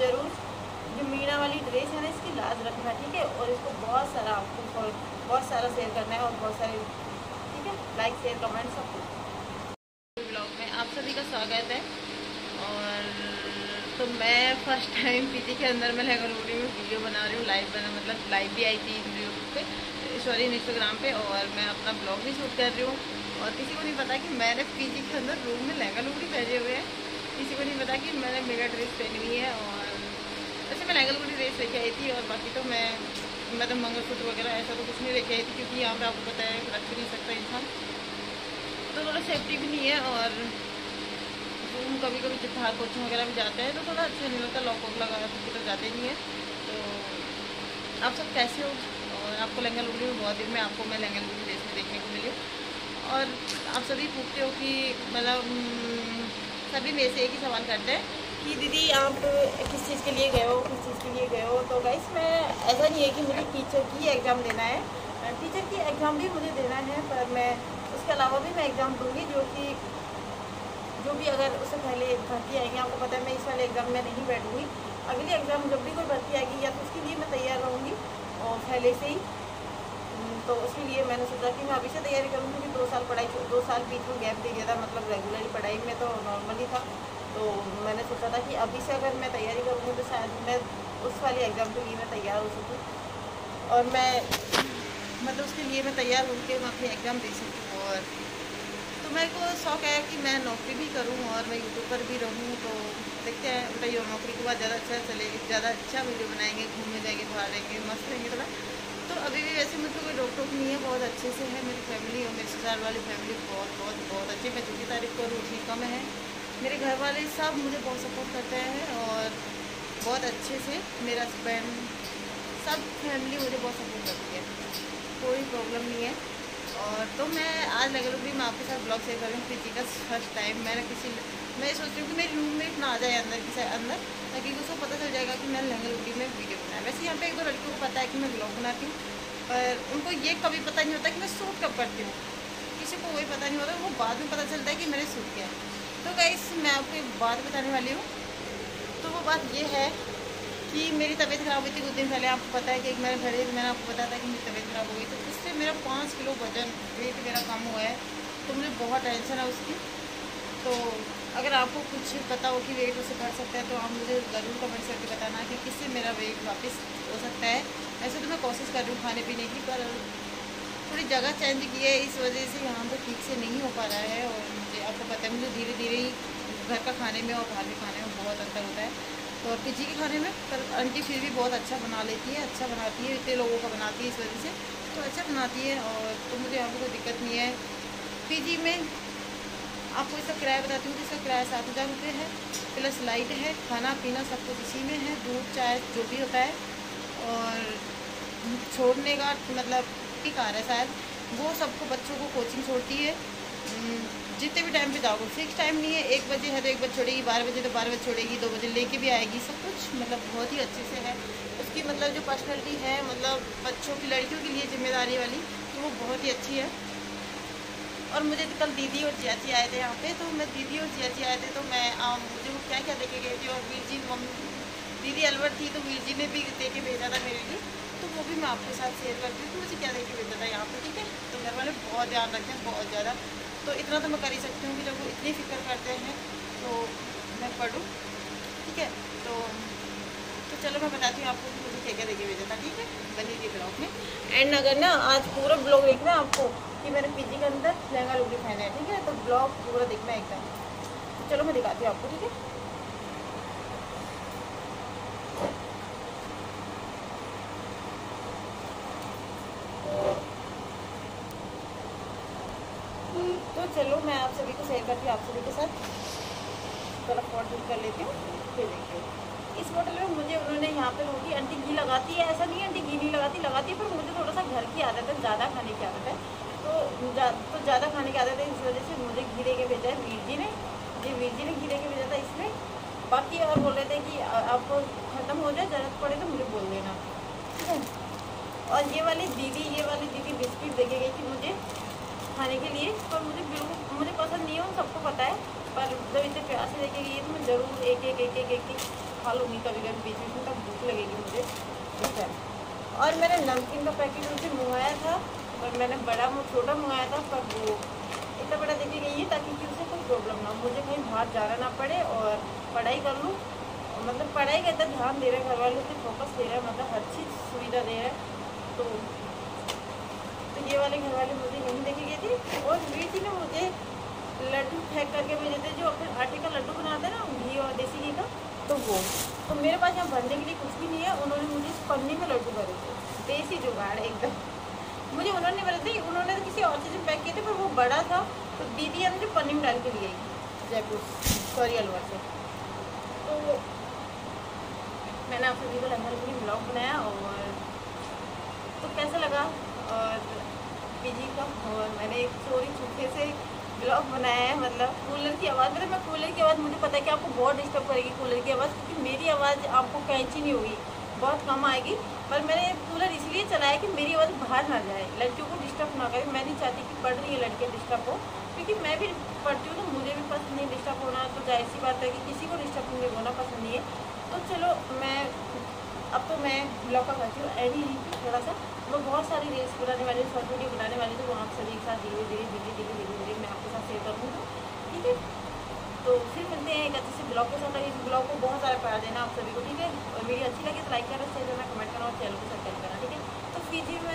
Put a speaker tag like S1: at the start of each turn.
S1: ज़रूर। जो मीना वाली ड्रेस है ना, इसकी लाज रखना, ठीक है? और इसको बहुत सारा आपको बहुत सारा शेयर करना है और बहुत सारे, ठीक है? लाइक शेयर कमेंट सब कुछ ब्लॉग में आप सभी का स्वागत है। और तो मैं फ़र्स्ट टाइम पीजी के अंदर मैं लहंगा में वीडियो बना रही हूँ लाइव बना मतलब लाइव भी आई थी यूट्यूब पे सॉरी इंस्टाग्राम पे, और मैं अपना ब्लॉग भी शूट कर रही हूँ। और किसी को नहीं पता कि मैंने पीजी के अंदर रूम में लहंगा लुगड़ी पहने हुए हैं। किसी को नहीं पता कि मैंने मेरा ड्रेस पहनी हुई है और वैसे मैं लहंगा लुगड़ी ड्रेस लेके आई थी और बाकी तो मैं मैं तो मंगलसूत्र वगैरह ऐसा तो कुछ नहीं लेके आई थी क्योंकि यहाँ पर आपको पता है रख नहीं सकता इंसान। तो थोड़ा सेफ्टी भी नहीं है और रूम कभी कभी जब बाहर कोचिंग वगैरह भी जाते हैं तो थोड़ा अच्छा नहीं लगता लॉक वॉक लगा तो जाते नहीं है। तो आप सब कैसे हो? और आपको लहंगा लुगड़ी में बहुत दिन में आपको मैं लहंगा लुगड़ी ड्रेस में देखने को मिली। और आप सभी पूछते हो कि मतलब हम्म, सभी मेरे से एक ही सवाल करते हैं कि दीदी आप किस चीज़ के लिए गए हो, किस चीज़ के लिए गए हो? तो गाइस मैं ऐसा नहीं है कि मुझे टीचर की एग्ज़ाम देना है। टीचर की एग्ज़ाम भी मुझे देना है, पर मैं उसके अलावा भी मैं एग्ज़ाम दूँगी जो कि, जो भी अगर उससे पहले भर्ती आएगी, आपको पता है मैं इस वाले एग्ज़ाम में नहीं बैठूँगी। अगली एग्ज़ाम जब भी कोई भर्ती आएगी, या तो उसके लिए मैं तैयार रहूँगी, और पहले से ही। तो उसके मैंने सोचा कि मैं अभी से तैयारी करूँ क्योंकि दो साल पढ़ाई दो साल बीच में गैप दे दिया था मतलब रेगुलरली पढ़ाई में तो नॉर्मली था। तो मैंने सोचा था कि अभी से अगर मैं तैयारी करूँगी तो शायद मैं उस वाली एग्ज़ाम के लिए मैं तैयार हो सकूँ। और मैं मतलब उसके लिए मैं तैयार होकर मैं अपनी एग्ज़ाम दे सकूँ और तो मेरे को शौक है कि मैं नौकरी भी करूँ और मैं यूट्यूब पर भी रहूँ। तो देखते हैं बताइए नौकरी के बाद ज़्यादा अच्छा चले, ज़्यादा अच्छा वीडियो बनाएँगे, घूमने जाएँगे, बाहर रहेंगे, मस्त रहेंगे थोड़ा। तो अभी वैसे मुझे कोई रोक टोक नहीं है, बहुत अच्छे से है मेरी फैमिली और मेरे ससुराल वाली फैमिली बहुत बहुत बहुत अच्छी मैं जितनी तारीफ़ करूँ, उतनी कम है। मेरे घर वाले सब मुझे बहुत सपोर्ट करते हैं और बहुत अच्छे से मेरा हस्बैंड सब फैमिली मुझे बहुत सपोर्ट करती है। कोई प्रॉब्लम नहीं है। और तो मैं आज लगे लूँगी मैं आपके साथ ब्लॉग शेयर कर रही हूँ, प्रीति का फ़र्स्ट टाइम मैंने किसी, मैं सोच रही हूँ कि मेरी रूममेट ना आ जाए अंदर, किसी अंदर, ताकि उसको पता चल जाएगा कि मैं लहंगा लुटी में वीडियो बनाया वैसे यहाँ पे एक दो लड़कियों को पता है कि मैं ब्लॉग बनाती हूँ। पर उनको ये कभी पता नहीं होता कि मैं सूट कब करती हूँ। किसी को वही पता नहीं होता, वो बाद में पता चलता है कि मैंने सूट किया तो गाइस मैं आपको एक बात बताने वाली हूँ। तो वो बात ये है कि मेरी तबीयत ख़राब हुई थी कुछ दिन पहले, आपको पता है कि मेरे घर मैंने आपको बताया था कि मेरी तबीयत ख़राब हो गई। तो उससे मेरा पाँच किलो वज़न वेट मेरा कम हुआ है। तो मुझे बहुत टेंशन है उसकी। तो अगर आपको कुछ पता हो कि वेट उसे बढ़ सकता है तो आप मुझे ज़रूर कमेंट करके बताना कि किससे मेरा वेट वापस हो सकता है। ऐसे तो मैं कोशिश कर रही हूँ खाने पीने की, पर थोड़ी जगह चेंज की है, इस वजह से यहाँ पर ठीक से नहीं हो पा रहा है और मुझे, आपको पता है, मुझे धीरे धीरे ही घर का खाने में और बाहर के खाने में बहुत अंतर होता है। और पीजी के खाने में, पर आंटी फिर भी बहुत अच्छा बना लेती है अच्छा बनाती है, इतने लोगों का बनाती है इस वजह से तो अच्छा बनाती है और तो मुझे यहाँ पर कोई दिक्कत नहीं है। पीजी में आपको इसका किराया बताती हूँ कि इसका किराया सात हज़ार रुपये है प्लस लाइट है, खाना, पीना सब कुछ इसी में है, दूध, चाय, जो भी होता है। और छोड़ने का मतलब की कार है शायद। वो सबको बच्चों को कोचिंग छोड़ती है। जितने भी टाइम पे जाओगे फिक्स टाइम नहीं है, एक बजे है तो एक बजे छोड़ेगी, बारह बजे तो बारह बजे छोड़ेगी, दो बजे लेके भी आएगी, सब कुछ मतलब बहुत ही अच्छे से है। उसकी मतलब जो पर्सनैलिटी है मतलब बच्चों की, लड़कियों के लिए ज़िम्मेदारी वाली तो वो बहुत ही अच्छी है। और मुझे कल दीदी और जियाची आए थे यहाँ पे तो मैं दीदी और जियाची आए थे तो मैं आ, मुझे वो क्या क्या देखे गए थे और वीर जी मम्मी दीदी अलवर थी तो वीर जी ने भी दे के भेजा था मेरे लिए तो वो भी मैं आपके साथ शेयर करती हूँ तो मुझे क्या देखे भेजा था यहाँ पे ठीक है? तो घर वाले बहुत ध्यान रखते हैं बहुत ज़्यादा। तो इतना तो मैं कर ही सकती हूँ कि जब वो इतनी फ़िक्र करते हैं तो मैं पढ़ूँ ठीक है? तो तो चलो मैं बताती हूँ आपको मुझे क्या क्या देखे भेजा था ठीक है? बनी के ब्लॉग में। एंड अगर ना आज पूरा ब्लॉग देखना आपको कि मैंने पीजी के अंदर लहंगा लुगड़ी पहना है, ठीक है? तो ब्लॉग पूरा देखना एकदम तो चलो मैं दिखाती हूँ आपको, ठीक है? तो चलो मैं आप सभी को शेयर करती हूँ आप सभी के साथ। थोड़ा फ़ोटो कर लेती हूँ, फिर देखते हैं। इस होटल में मुझे उन्होंने यहाँ पे रोटी आंटी घी लगाती है, ऐसा नहीं है आंटी घी नहीं लगाती लगाती है, पर मुझे थोड़ा सा घर की आदत है, ज़्यादा खाने की आदत है। तो जा, तो ज़्यादा खाने की आदत है इस वजह से मुझे घी दे के भेजा है वीर जी ने। जी वीर जी ने घी दे के भेजा था इसमें। बाकी और बोल रहे थे कि आपको ख़त्म हो जाए ज़रूरत पड़े तो मुझे बोल देना। ठीक है? और ये वाली दीदी ये वाली दीदी बिस्किट दे के गई थी मुझे खाने के लिए। पर मुझे बिल्कुल मुझे पसंद नहीं है उन सबको पता है। पर जब इतने प्यार से लेके गई तो मैं ज़रूर एक एक एक एक एक खा लूँगी कभी कभी बीच बीच में तब भूख लगेगी मुझे। ठीक है? और मैंने नमकीन का पैकेट उनसे मंगवाया था। और मैंने बड़ा छोटा मंगाया था, पर वो इतना बड़ा देखे गई है ताकि कि उसे कोई प्रॉब्लम ना हो। मुझे कहीं बाहर जाना ना पड़े और पढ़ाई कर लूँ। मतलब पढ़ाई का इतना ध्यान दे रहे हैं घर वाले से फोकस दे रहे हैं मतलब हर चीज़ सुविधा दे रहे हैं। तो तो ये वाले घर वाले मुझे यहीं देखे गए थे। और वीर जी ने मुझे लड्डू फेंक करके भेजे थे, जो अपने आटे का लड्डू बनाते हैं ना, घी और देसी घी का तो वो। तो मेरे पास यहाँ भरने के लिए कुछ भी नहीं है। उन्होंने मुझे पन्नी में लड्डू भरे थे। देसी जुगाड़ एकदम। मुझे उन्होंने बोले थे, उन्होंने तो किसी और चीज़ में पैक किए थे, पर वो बड़ा था तो दीदी है मुझे पन्नी डाल के लिए जयपुर, सॉरी, अलवर से। तो मैंने आप सभी को लंगर ब्लॉग बनाया और तो कैसा लगा? और पीजी का, और मैंने एक चोरी छुपके से ब्लॉग बनाया है मतलब कूलर की आवाज़ मतलब मैं कूलर की आवाज़, मुझे पता है कि आपको बहुत डिस्टर्ब करेगी कूलर की आवाज़, क्योंकि मेरी आवाज़ आपको कैंची नहीं होगी। बहुत कम आएगी, पर मैंने कूलर इसलिए चलाया कि मेरी आवाज़ बाहर ना जाए, लड़कियों को डिस्टर्ब ना करे। मैं नहीं चाहती कि पढ़ रही है लड़कियाँ डिस्टर्ब हो, क्योंकि मैं भी पढ़ती हूँ तो मुझे भी पसंद नहीं डिस्टर्ब होना तो ज़ाहिर सी बात है कि किसी को डिस्टर्ब मुझे होना पसंद नहीं है। तो चलो, मैं, अब तो मैं ब्लॉग का करती हूँ एडी रही थोड़ा सा मैं बहुत सारी रील्स बनाने वाली हूँ शॉर्ट वीडियो बनाने वाली थी वो आप सभी के साथ धीरे धीरे धीरे मैं आपके साथ शेयर करूँगा ठीक है तो फिर ब्लॉग पसंद आई इस ब्लॉग को बहुत सारा प्यार देना आप सभी को, ठीक है? और वीडियो अच्छी लगी तो लाइक करना शेयर करना कमेंट करना और चैनल को सब्सक्राइब करना, ठीक है? तो फीजिए